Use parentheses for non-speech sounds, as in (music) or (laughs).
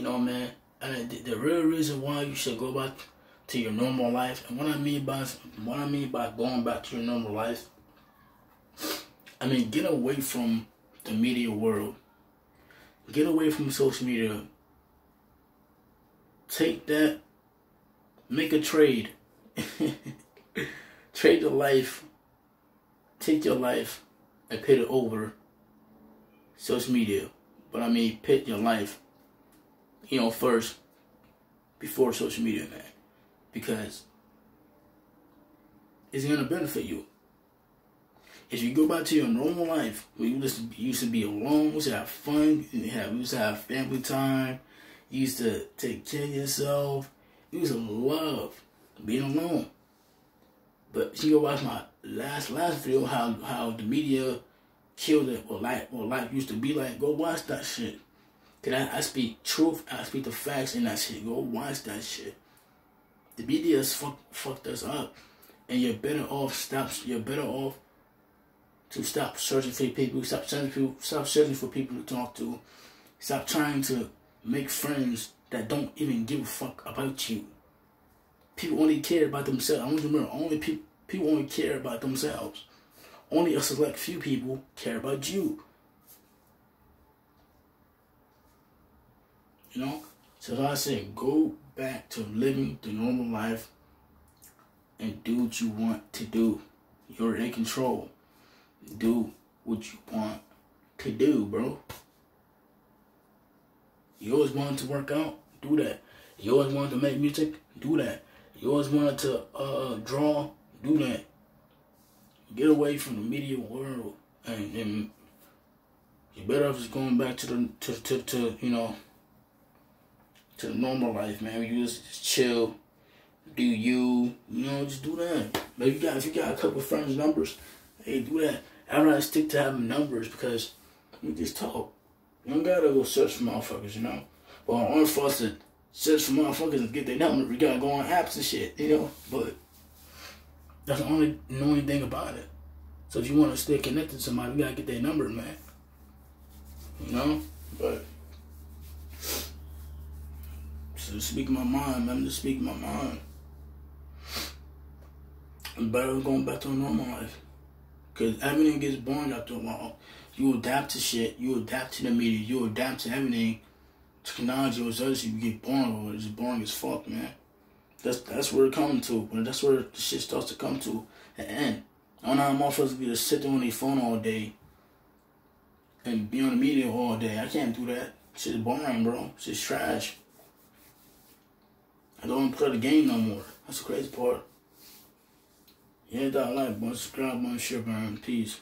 You know, man. And the, the real reason why you should go back to your normal life, and what I mean by what I mean by going back to your normal life, I mean get away from the media world. Get away from social media. Take that. Make a trade. (laughs) trade your life. Take your life and put it over social media. But I mean, put your life, you know, first before social media, man. Because it's to benefit you. If you go back to your normal life, where you used to used to be alone, used to have fun, you, have, used to have family time, you used to take care of yourself, you used to love being alone. But you go watch my last last video, how how the media killed it, or life or life used to be like, go watch that shit. Cause I, I speak truth, I speak the facts and that shit. Go watch that shit. The media has fuck, fucked us up, and you're better off stop. You're better off to stop searching for people. Stop searching people. Stop searching for people to talk to. Stop trying to make friends that don't even give a fuck about you. People only care about themselves. I want you to remember, only people people only care about themselves. Only a select few people care about you. You know? So I said, go back to living the normal life and do what you want to do. You're in control. Do what you want to do, bro. You always wanted to work out? Do that. You always wanted to make music? Do that. You always wanted to uh, draw? Do that. Get away from the media world and, and you better off just going back to the to, to, to you know to normal life, man. You just, chill, do you, you know, just do that. But you got if you got a couple friends' numbers, hey, do that. I'd rather stick to having numbers because we just talk. You don't gotta go search for motherfuckers, you know. But order for to search for motherfuckers and get their number, we gotta go on apps and shit, you know. But that's the only annoying thing about it. So if you want to stay connected to somebody, you gotta get their number, man. You know, but so to speak my mind, man. To speak my mind. I'm better going back to a normal life. Cause everything gets boring after a while. You adapt to shit. You adapt to the media. You adapt to everything. Technology or shit. You get boring or it's boring as fuck, man. That's that's where it comes to. But that's where the shit starts to come to an end. I don't know how motherfuckers be just sit there on their phone all day and be on the media all day. I can't do that. Shit's boring, bro. Shit's trash. I don't play the game no more. That's the crazy part. Yeah, that like, button, subscribe, button, share, man. Peace.